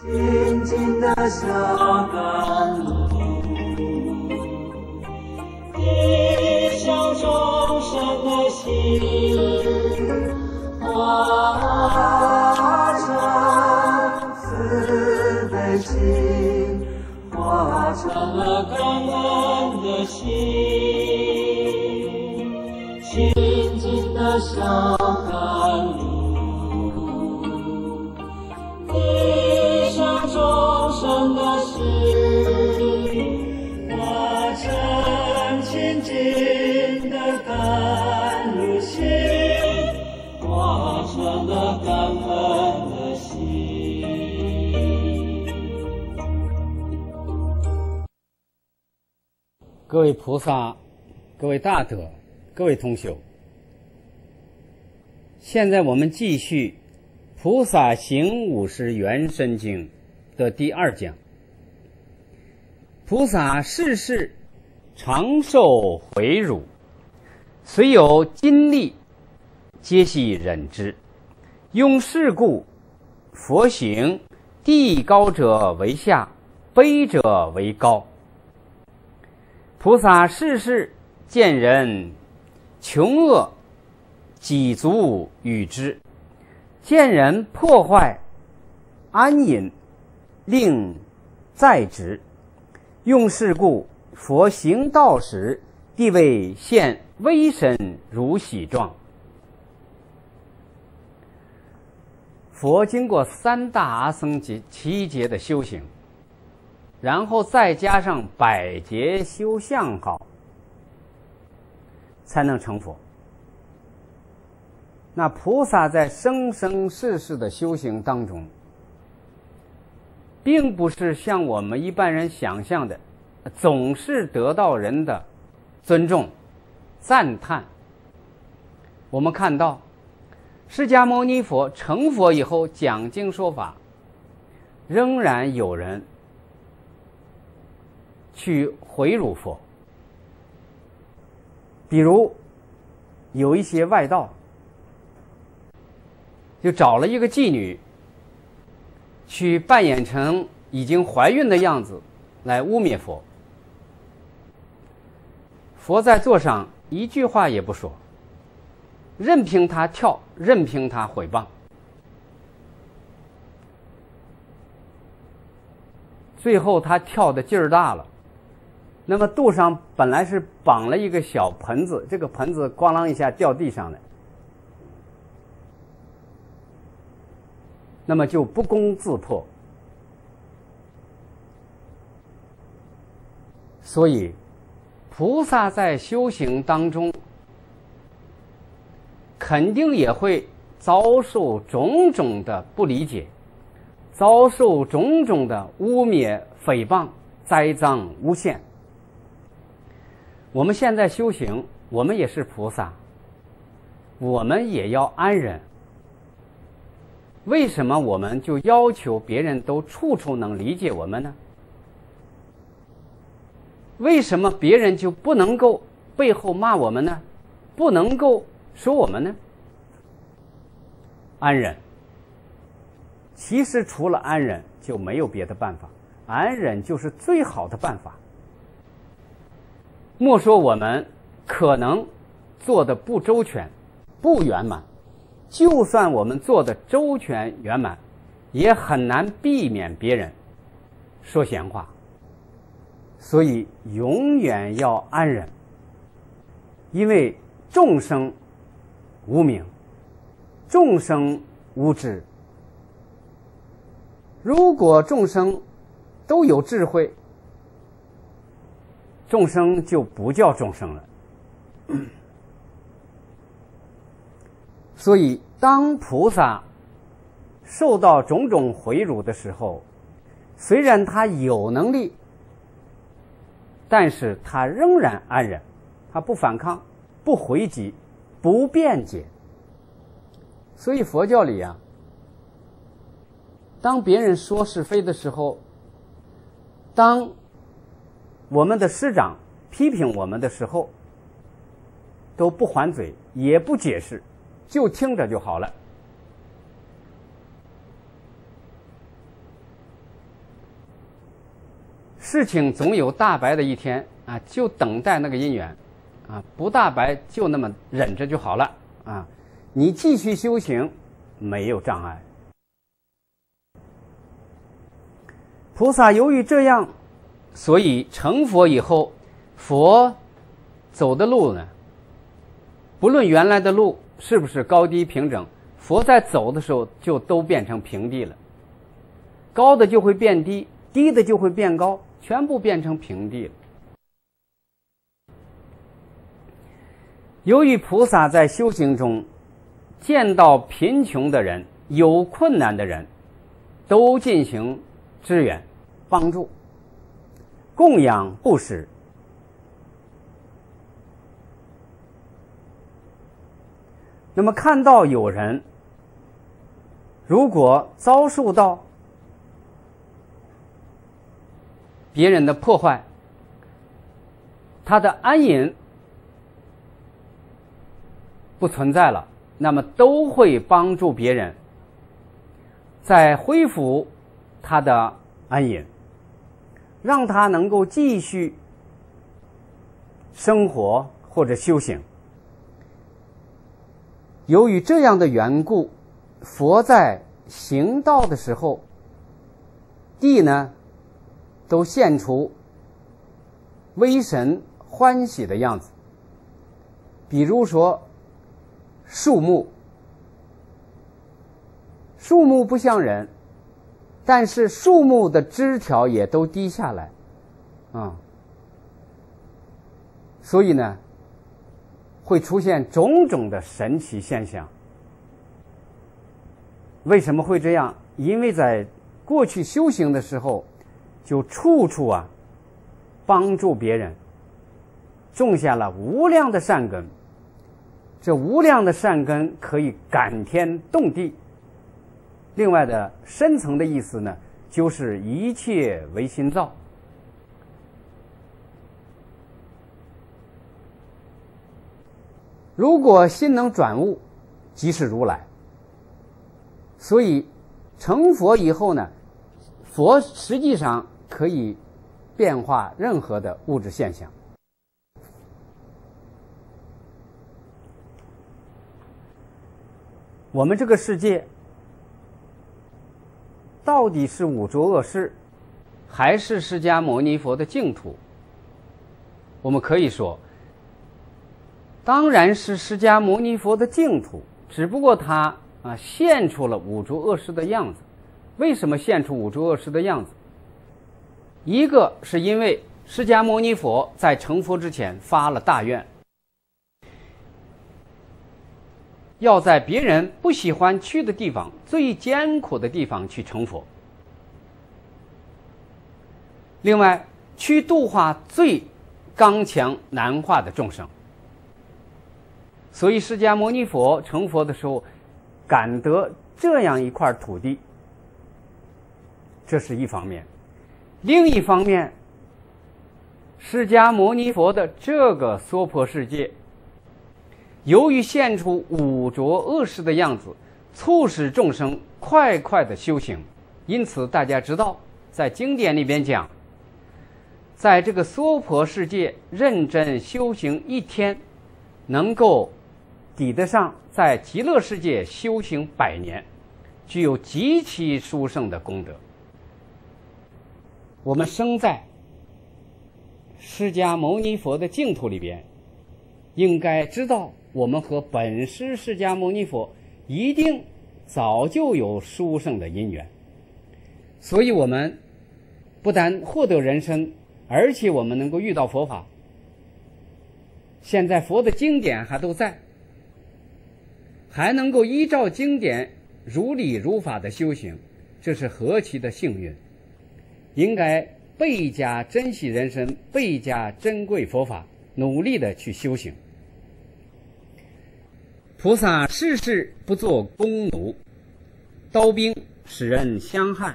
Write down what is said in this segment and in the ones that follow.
静静的小甘露，地上众生的心，化成慈悲心，化成了感恩的心，静静的小各位菩萨，各位大德，各位同修，现在我们继续《菩萨行五十原身经》的第二讲。菩萨世世长寿回辱，虽有金力，皆系忍之。用是故，佛行地高者为下，卑者为高。菩萨世世见人穷恶，己足与之；见人破坏，安隐，令在职。用是故，佛行道时，地位现威神如喜状。佛经过三大阿僧劫七劫的修行。然后再加上百劫修相好，才能成佛。那菩萨在生生世世的修行当中，并不是像我们一般人想象的，总是得到人的尊重、赞叹。我们看到，释迦牟尼佛成佛以后讲经说法，仍然有人。去回辱佛，比如有一些外道，就找了一个妓女，去扮演成已经怀孕的样子来污蔑佛。佛在座上一句话也不说，任凭他跳，任凭他毁谤。最后他跳的劲儿大了。那么肚上本来是绑了一个小盆子，这个盆子咣啷一下掉地上了，那么就不攻自破。所以，菩萨在修行当中，肯定也会遭受种种的不理解，遭受种种的污蔑、诽谤、栽赃、诬陷。我们现在修行，我们也是菩萨，我们也要安忍。为什么我们就要求别人都处处能理解我们呢？为什么别人就不能够背后骂我们呢？不能够说我们呢？安忍。其实除了安忍，就没有别的办法。安忍就是最好的办法。莫说我们可能做的不周全、不圆满，就算我们做的周全圆满，也很难避免别人说闲话。所以永远要安忍，因为众生无明，众生无知。如果众生都有智慧，众生就不叫众生了。所以，当菩萨受到种种回辱的时候，虽然他有能力，但是他仍然安忍，他不反抗，不回击，不辩解。所以佛教里啊，当别人说是非的时候，当我们的师长批评我们的时候，都不还嘴，也不解释，就听着就好了。事情总有大白的一天啊，就等待那个姻缘，啊，不大白就那么忍着就好了啊。你继续修行，没有障碍。菩萨由于这样，所以成佛以后，佛走的路呢，不论原来的路是不是高低平整，佛在走的时候就都变成平地了。高的就会变低，低的就会变高，全部变成平地了。由于菩萨在修行中见到贫穷的人、有困难的人，都进行支援。帮助、供养、布施。那么，看到有人如果遭受到别人的破坏，他的安隐不存在了，那么都会帮助别人在恢复他的安隐。让他能够继续生活或者修行。由于这样的缘故，佛在行道的时候，地呢都现出威神欢喜的样子。比如说树木，树木不像人。但是树木的枝条也都低下来，啊，所以呢，会出现种种的神奇现象。为什么会这样？因为在过去修行的时候，就处处啊帮助别人，种下了无量的善根。这无量的善根可以感天动地。另外的深层的意思呢，就是一切唯心造。如果心能转悟，即是如来。所以成佛以后呢，佛实际上可以变化任何的物质现象。我们这个世界。到底是五浊恶世，还是释迦牟尼佛的净土？我们可以说，当然是释迦牟尼佛的净土。只不过他啊现出了五浊恶世的样子。为什么现出五浊恶世的样子？一个是因为释迦牟尼佛在成佛之前发了大愿。要在别人不喜欢去的地方、最艰苦的地方去成佛。另外，去度化最刚强难化的众生。所以，释迦牟尼佛成佛的时候，感得这样一块土地，这是一方面；另一方面，释迦牟尼佛的这个娑婆世界。由于现出五浊恶世的样子，促使众生快快的修行，因此大家知道，在经典里边讲，在这个娑婆世界认真修行一天，能够抵得上在极乐世界修行百年，具有极其殊胜的功德。我们生在释迦牟尼佛的净土里边，应该知道。我们和本师释迦牟尼佛一定早就有殊胜的因缘，所以我们不但获得人生，而且我们能够遇到佛法。现在佛的经典还都在，还能够依照经典如理如法的修行，这是何其的幸运！应该倍加珍惜人生，倍加珍贵佛法，努力的去修行。菩萨事事不做弓弩、刀兵，使人相害；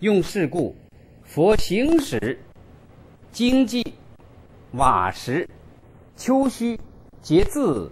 用事故，佛行使经济、瓦石、丘墟，皆自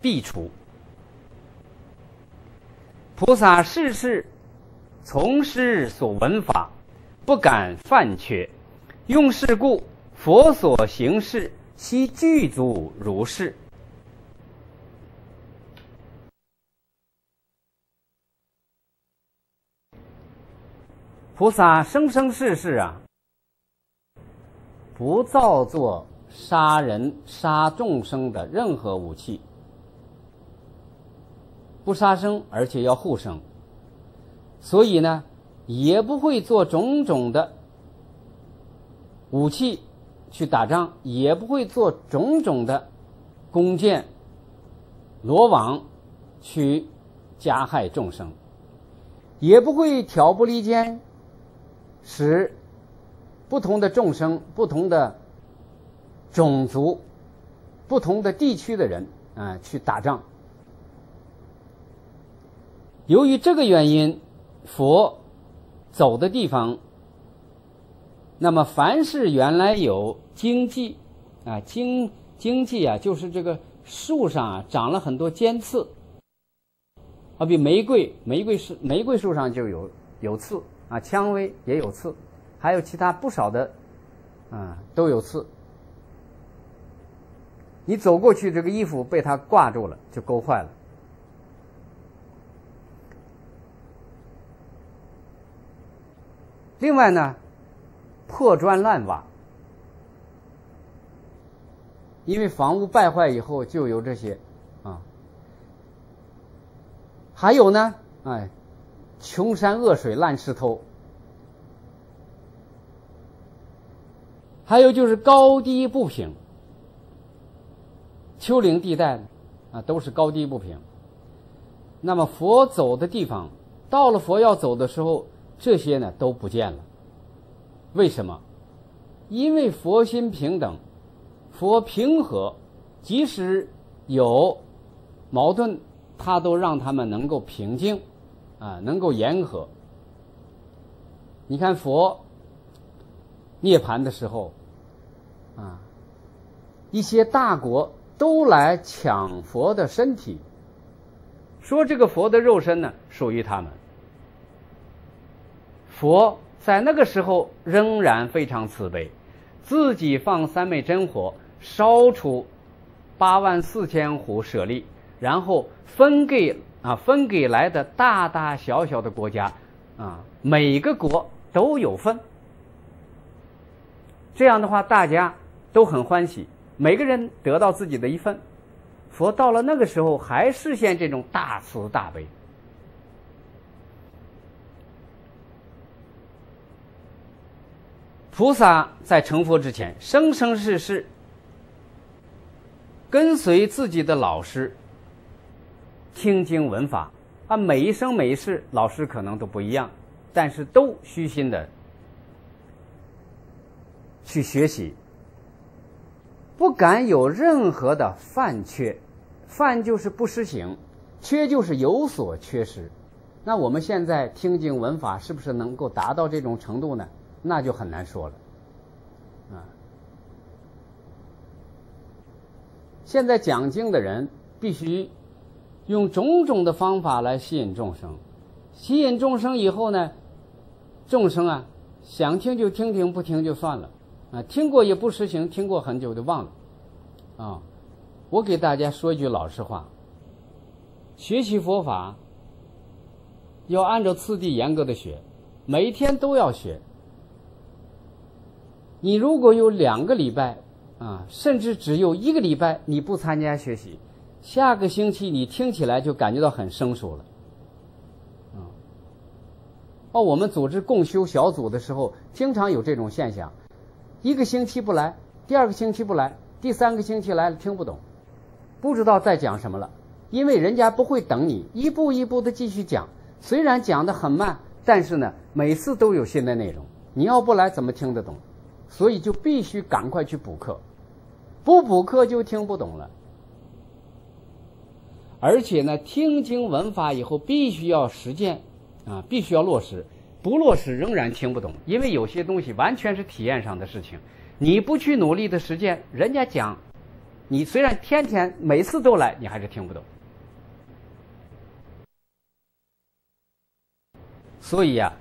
必除。菩萨事事从师所闻法，不敢犯缺。用是故，佛所行事，悉具足如是。菩萨生生世世啊，不造作杀人、杀众生的任何武器，不杀生，而且要护生，所以呢，也不会做种种的武器去打仗，也不会做种种的弓箭、罗网去加害众生，也不会挑拨离间。使不同的众生、不同的种族、不同的地区的人啊去打仗。由于这个原因，佛走的地方，那么凡是原来有荆棘啊，荆荆棘啊，就是这个树上啊长了很多尖刺，好比玫瑰，玫瑰是玫瑰树上就有有刺。啊，蔷薇也有刺，还有其他不少的，啊，都有刺。你走过去，这个衣服被它挂住了，就勾坏了。另外呢，破砖烂瓦，因为房屋败坏以后就有这些，啊，还有呢，哎。穷山恶水烂石头，还有就是高低不平，丘陵地带啊，都是高低不平。那么佛走的地方，到了佛要走的时候，这些呢都不见了。为什么？因为佛心平等，佛平和，即使有矛盾，他都让他们能够平静。啊，能够言和。你看佛涅盘的时候，啊，一些大国都来抢佛的身体，说这个佛的肉身呢属于他们。佛在那个时候仍然非常慈悲，自己放三昧真火，烧出八万四千壶舍利，然后分给。啊，分给来的大大小小的国家，啊，每个国都有份。这样的话，大家都很欢喜，每个人得到自己的一份。佛到了那个时候，还实现这种大慈大悲。菩萨在成佛之前，生生世世跟随自己的老师。听经闻法，啊，每一生每一世，老师可能都不一样，但是都虚心的去学习，不敢有任何的犯缺，犯就是不实行，缺就是有所缺失。那我们现在听经闻法，是不是能够达到这种程度呢？那就很难说了，啊，现在讲经的人必须。用种种的方法来吸引众生，吸引众生以后呢，众生啊想听就听听，不听就算了，啊听过也不实行，听过很久就忘了，啊，我给大家说一句老实话，学习佛法要按照次第严格的学，每天都要学。你如果有两个礼拜啊，甚至只有一个礼拜你不参加学习。下个星期你听起来就感觉到很生疏了，啊，哦，我们组织共修小组的时候，经常有这种现象，一个星期不来，第二个星期不来，第三个星期来了听不懂，不知道在讲什么了，因为人家不会等你一步一步的继续讲，虽然讲的很慢，但是呢，每次都有新的内容，你要不来怎么听得懂？所以就必须赶快去补课，不补课就听不懂了。而且呢，听经闻法以后必须要实践，啊，必须要落实，不落实仍然听不懂，因为有些东西完全是体验上的事情，你不去努力的实践，人家讲，你虽然天天每次都来，你还是听不懂。所以呀，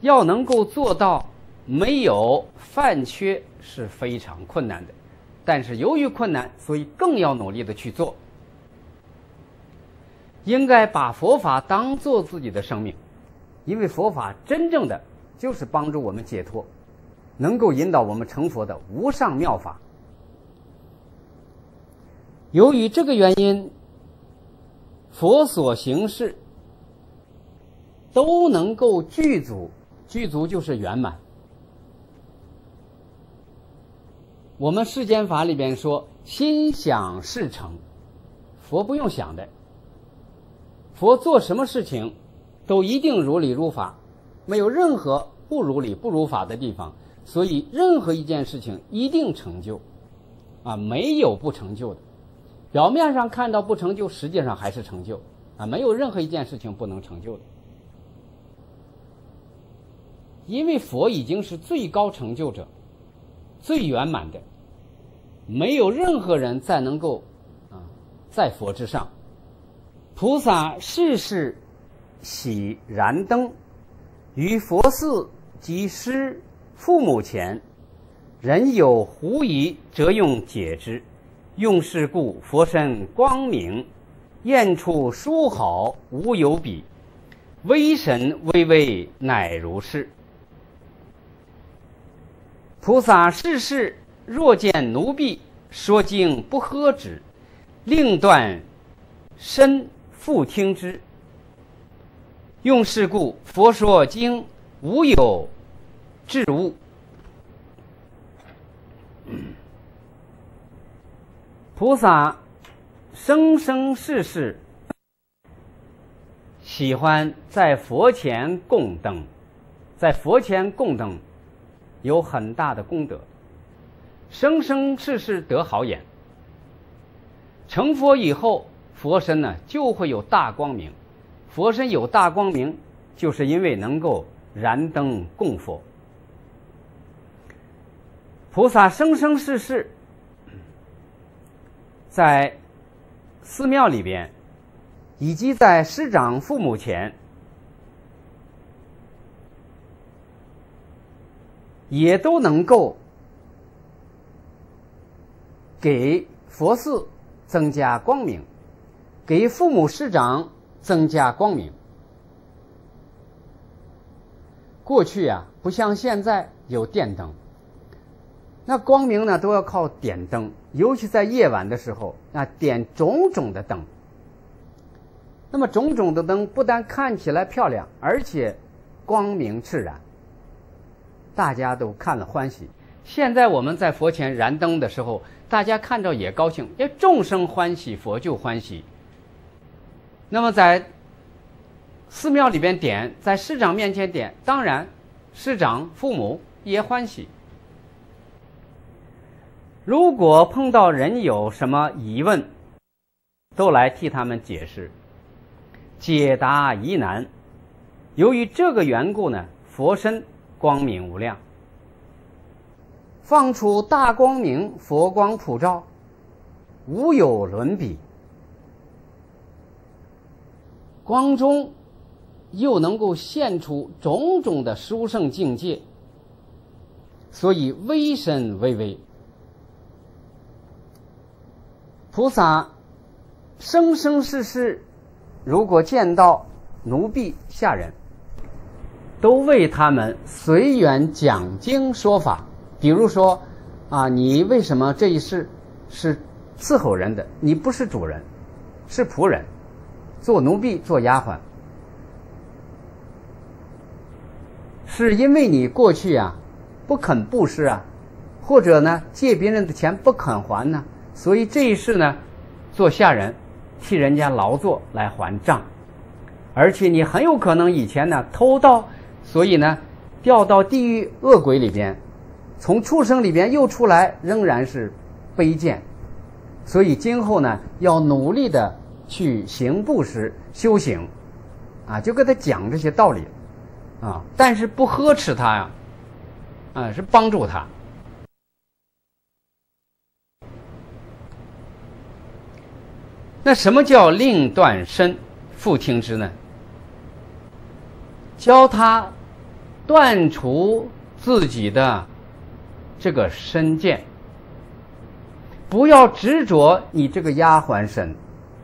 要能够做到没有饭缺是非常困难的，但是由于困难，所以更要努力的去做。应该把佛法当做自己的生命，因为佛法真正的就是帮助我们解脱，能够引导我们成佛的无上妙法。由于这个原因，佛所行事都能够具足，具足就是圆满。我们世间法里边说“心想事成”，佛不用想的。佛做什么事情，都一定如理如法，没有任何不如理不如法的地方。所以，任何一件事情一定成就，啊，没有不成就的。表面上看到不成就，实际上还是成就，啊，没有任何一件事情不能成就的。因为佛已经是最高成就者，最圆满的，没有任何人再能够啊在佛之上。菩萨事事喜燃灯，于佛寺及师父母前，人有狐疑，则用解之。用是故，佛身光明，焰处殊好，无有比。微神微微，乃如是。菩萨事事若见奴婢说经不喝止，令断身。复听之，用是故，佛说经无有智物。菩萨生生世世喜欢在佛前供灯，在佛前供灯有很大的功德，生生世世得好眼，成佛以后。佛身呢就会有大光明，佛身有大光明，就是因为能够燃灯供佛。菩萨生生世世在寺庙里边，以及在师长父母前，也都能够给佛寺增加光明。给父母师长增加光明。过去啊，不像现在有电灯，那光明呢都要靠点灯，尤其在夜晚的时候，那点种种的灯。那么种种的灯不但看起来漂亮，而且光明炽然，大家都看了欢喜。现在我们在佛前燃灯的时候，大家看着也高兴，因为众生欢喜，佛就欢喜。那么在寺庙里边点，在师长面前点，当然师长父母也欢喜。如果碰到人有什么疑问，都来替他们解释、解答疑难。由于这个缘故呢，佛身光明无量，放出大光明，佛光普照，无有伦比。光中又能够现出种种的殊胜境界，所以微身微微。菩萨生生世世，如果见到奴婢下人，都为他们随缘讲经说法。比如说，啊，你为什么这一世是伺候人的？你不是主人，是仆人。做奴婢、做丫鬟，是因为你过去啊不肯布施啊，或者呢借别人的钱不肯还呢，所以这一世呢做下人，替人家劳作来还账，而且你很有可能以前呢偷盗，所以呢掉到地狱恶鬼里边，从畜生里边又出来，仍然是卑贱，所以今后呢要努力的。去行布施修行，啊，就跟他讲这些道理，啊，但是不呵斥他呀，啊，是帮助他。那什么叫令断身复听之呢？教他断除自己的这个身见，不要执着你这个丫鬟身，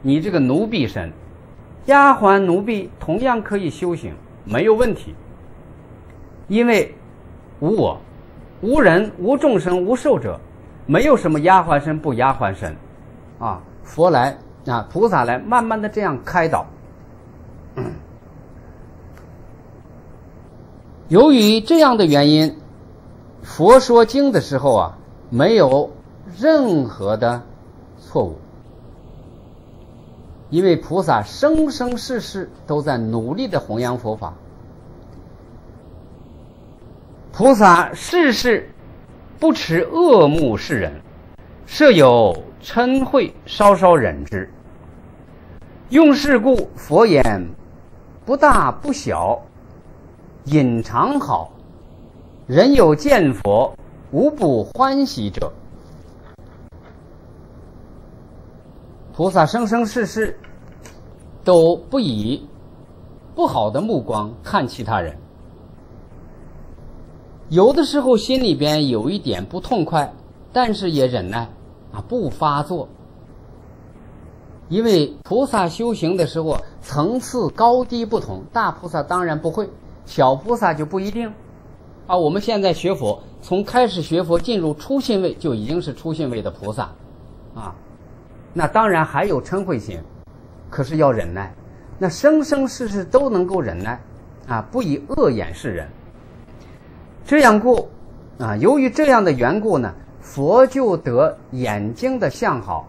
你这个奴婢身，丫鬟奴婢同样可以修行，没有问题，因为无我、无人、无众生、无寿者，没有什么丫鬟身不丫鬟身，啊，佛来啊，菩萨来，慢慢的这样开导。由于这样的原因，佛说经的时候啊，没有任何的错误，因为菩萨生生世世都在努力的弘扬佛法，菩萨世世不持恶目视人，设有嗔恚，稍稍忍之。用事故，佛言不大不小。隐藏好，人有见佛，无不欢喜者。菩萨生生世世都不以不好的目光看其他人，有的时候心里边有一点不痛快，但是也忍耐啊，不发作。因为菩萨修行的时候层次高低不同，大菩萨当然不会。小菩萨就不一定，啊，我们现在学佛，从开始学佛进入初信位就已经是初信位的菩萨，啊，那当然还有嗔恚心，可是要忍耐，那生生世世都能够忍耐，啊，不以恶眼视人。这样故，啊，由于这样的缘故呢，佛就得眼睛的相好，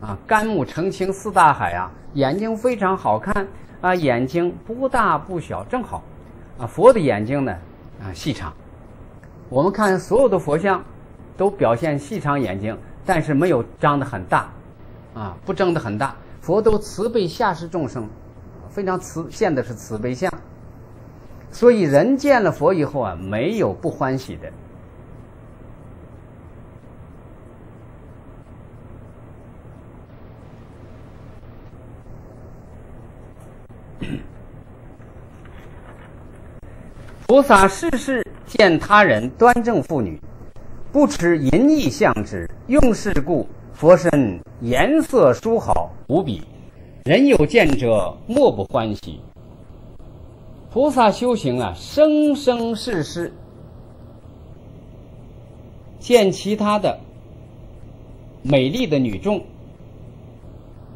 啊，肝木澄清似大海啊，眼睛非常好看，啊，眼睛不大不小，正好。啊，佛的眼睛呢，啊细长。我们看所有的佛像，都表现细长眼睛，但是没有张得很大，啊，不争的很大。佛都慈悲下视众生，非常慈，现的是慈悲相。所以人见了佛以后啊，没有不欢喜的。菩萨事事见他人端正妇女，不持淫逸相之，用事故，佛身颜色殊好无比，人有见者莫不欢喜。菩萨修行啊，生生世世见其他的美丽的女众，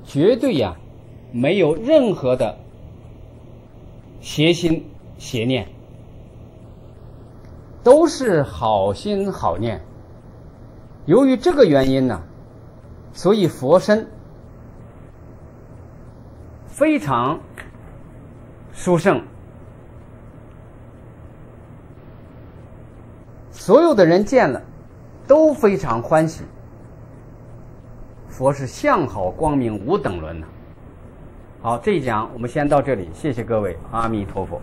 绝对呀没有任何的邪心邪念。都是好心好念。由于这个原因呢，所以佛身非常殊胜，所有的人见了都非常欢喜。佛是相好光明无等伦呐。好，这一讲我们先到这里，谢谢各位，阿弥陀佛。